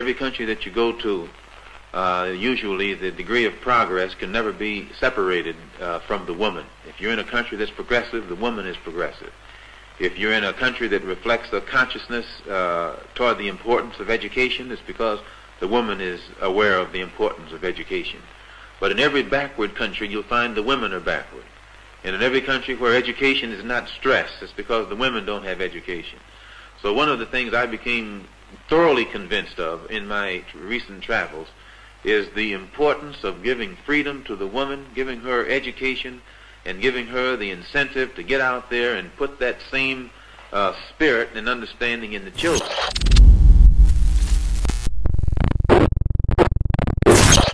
Every country that you go to, uh, usually the degree of progress can never be separated uh, from the woman. If you're in a country that's progressive, the woman is progressive. If you're in a country that reflects a consciousness uh, toward the importance of education, it's because the woman is aware of the importance of education. But in every backward country, you'll find the women are backward. And in every country where education is not stressed, it's because the women don't have education. So one of the things I became thoroughly convinced of in my recent travels is the importance of giving freedom to the woman, giving her education, and giving her the incentive to get out there and put that same uh, spirit and understanding in the children.